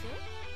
você?